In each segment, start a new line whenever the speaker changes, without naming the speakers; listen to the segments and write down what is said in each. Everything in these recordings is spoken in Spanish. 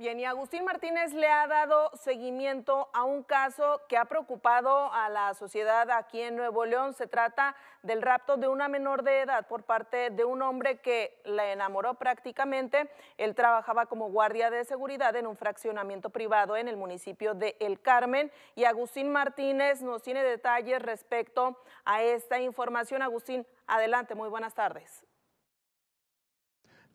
Bien, y Agustín Martínez le ha dado seguimiento a un caso que ha preocupado a la sociedad aquí en Nuevo León. Se trata del rapto de una menor de edad por parte de un hombre que la enamoró prácticamente. Él trabajaba como guardia de seguridad en un fraccionamiento privado en el municipio de El Carmen. Y Agustín Martínez nos tiene detalles respecto a esta información. Agustín, adelante, muy buenas tardes.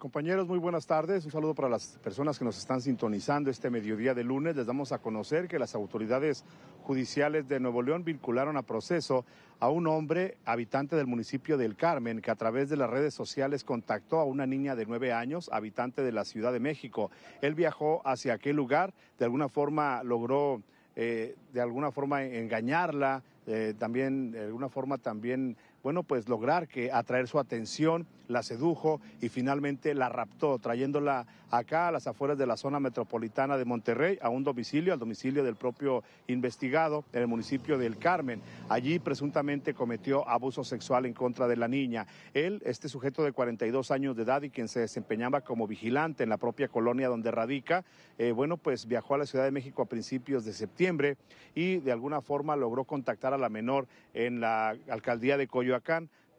Compañeros, muy buenas tardes. Un saludo para las personas que nos están sintonizando este mediodía de lunes. Les damos a conocer que las autoridades judiciales de Nuevo León vincularon a proceso a un hombre habitante del municipio del Carmen que a través de las redes sociales contactó a una niña de nueve años, habitante de la Ciudad de México. Él viajó hacia aquel lugar, de alguna forma logró eh, de alguna forma engañarla, eh, también de alguna forma también bueno, pues lograr que atraer su atención, la sedujo y finalmente la raptó, trayéndola acá a las afueras de la zona metropolitana de Monterrey, a un domicilio, al domicilio del propio investigado en el municipio del Carmen. Allí presuntamente cometió abuso sexual en contra de la niña. Él, este sujeto de 42 años de edad y quien se desempeñaba como vigilante en la propia colonia donde radica, eh, bueno, pues viajó a la Ciudad de México a principios de septiembre y de alguna forma logró contactar a la menor en la alcaldía de Coyo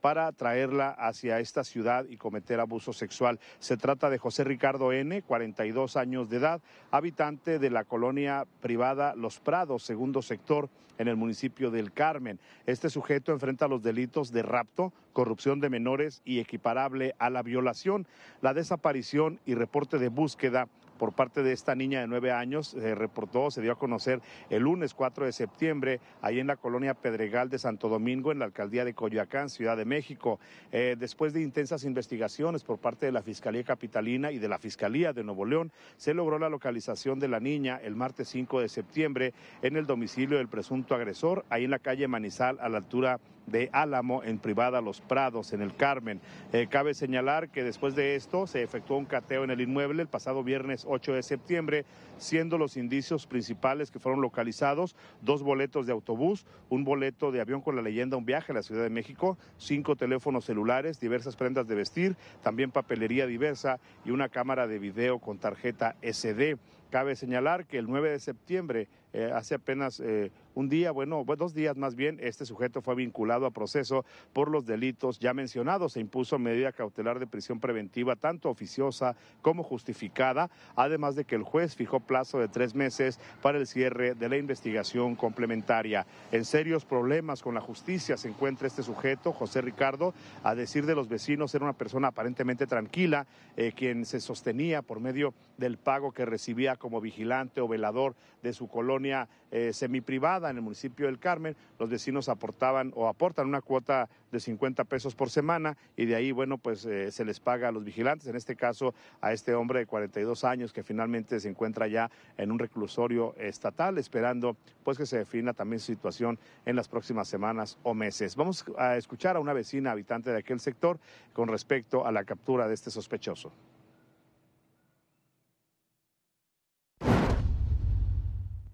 para traerla hacia esta ciudad y cometer abuso sexual. Se trata de José Ricardo N., 42 años de edad, habitante de la colonia privada Los Prados, segundo sector, en el municipio del Carmen. Este sujeto enfrenta los delitos de rapto, corrupción de menores y equiparable a la violación, la desaparición y reporte de búsqueda por parte de esta niña de nueve años. Se reportó, se dio a conocer el lunes 4 de septiembre, ahí en la colonia Pedregal de Santo Domingo, en la alcaldía de Coyoacán, Ciudad de México. Eh, después de intensas investigaciones por parte de la Fiscalía Capitalina y de la Fiscalía de Nuevo León, se logró la localización de la niña el martes 5 de septiembre en el domicilio del presunto agresor, ahí en la calle Manizal, a la altura de Álamo, en privada Los Prados, en el Carmen. Eh, cabe señalar que después de esto se efectuó un cateo en el inmueble el pasado viernes 8 de septiembre, siendo los indicios principales que fueron localizados dos boletos de autobús, un boleto de avión con la leyenda Un viaje a la Ciudad de México, cinco teléfonos celulares, diversas prendas de vestir, también papelería diversa y una cámara de video con tarjeta SD. Cabe señalar que el 9 de septiembre, eh, hace apenas eh, un día, bueno, dos días más bien, este sujeto fue vinculado a proceso por los delitos ya mencionados. Se impuso medida cautelar de prisión preventiva, tanto oficiosa como justificada, además de que el juez fijó plazo de tres meses para el cierre de la investigación complementaria. En serios problemas con la justicia se encuentra este sujeto, José Ricardo, a decir de los vecinos, era una persona aparentemente tranquila, eh, quien se sostenía por medio del pago que recibía como vigilante o velador de su colonia eh, semiprivada en el municipio del Carmen. Los vecinos aportaban o aportan una cuota de 50 pesos por semana y de ahí, bueno, pues eh, se les paga a los vigilantes, en este caso a este hombre de 42 años que finalmente se encuentra ya en un reclusorio estatal, esperando pues que se defina también su situación en las próximas semanas o meses. Vamos a escuchar a una vecina habitante de aquel sector con respecto a la captura de este sospechoso.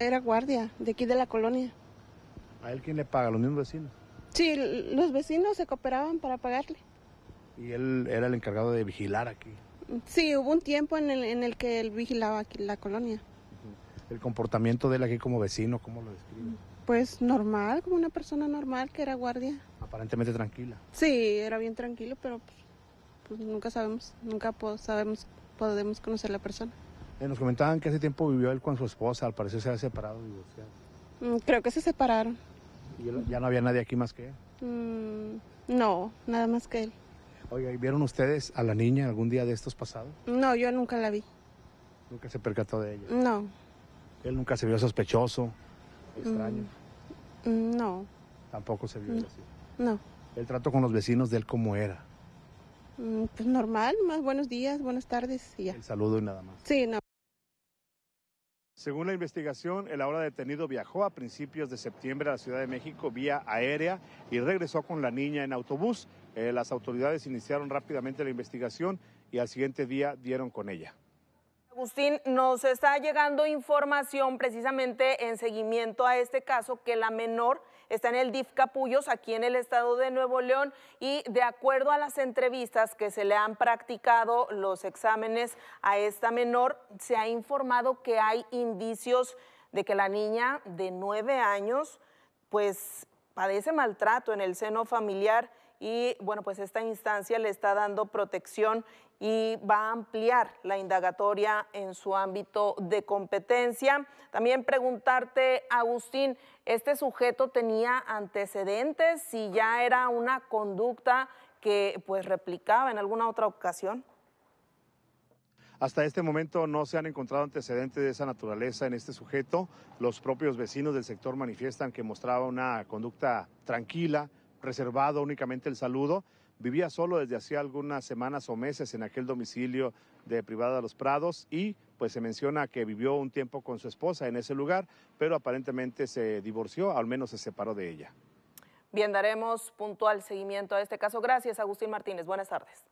Era guardia de aquí de la colonia.
¿A él quién le paga? ¿Los mismos vecinos?
Sí, los vecinos se cooperaban para pagarle.
¿Y él era el encargado de vigilar aquí?
Sí, hubo un tiempo en el, en el que él vigilaba aquí la colonia.
¿El comportamiento de él aquí como vecino, cómo lo describe?
Pues normal, como una persona normal que era guardia.
Aparentemente tranquila.
Sí, era bien tranquilo, pero pues, pues nunca sabemos, nunca sabemos, podemos conocer la persona.
Eh, nos comentaban que hace tiempo vivió él con su esposa, al parecer se había separado y divorciado.
Mm, creo que se separaron.
¿Y ya no había nadie aquí más que él?
Mm, no, nada más que él.
Oiga, ¿y vieron ustedes a la niña algún día de estos pasados?
No, yo nunca la vi.
¿Nunca se percató de ella?
No.
¿Él nunca se vio sospechoso, extraño?
Mm, no.
¿Tampoco se vio así?
No.
¿El trato con los vecinos de él cómo era?
Pues normal, más buenos días, buenas tardes y ya.
El saludo y nada más.
Sí, no.
Según la investigación, el ahora detenido viajó a principios de septiembre a la Ciudad de México vía aérea y regresó con la niña en autobús. Eh, las autoridades iniciaron rápidamente la investigación y al siguiente día dieron con ella.
Agustín, nos está llegando información precisamente en seguimiento a este caso que la menor está en el DIF Capullos, aquí en el estado de Nuevo León, y de acuerdo a las entrevistas que se le han practicado los exámenes a esta menor, se ha informado que hay indicios de que la niña de nueve años, pues padece maltrato en el seno familiar y bueno, pues esta instancia le está dando protección y va a ampliar la indagatoria en su ámbito de competencia. También preguntarte, Agustín, ¿este sujeto tenía antecedentes? Si ya era una conducta que pues replicaba en alguna otra ocasión.
Hasta este momento no se han encontrado antecedentes de esa naturaleza en este sujeto. Los propios vecinos del sector manifiestan que mostraba una conducta tranquila, reservado únicamente el saludo. Vivía solo desde hacía algunas semanas o meses en aquel domicilio de Privada de los Prados y pues se menciona que vivió un tiempo con su esposa en ese lugar, pero aparentemente se divorció, al menos se separó de ella.
Bien, daremos puntual seguimiento a este caso. Gracias, Agustín Martínez. Buenas tardes.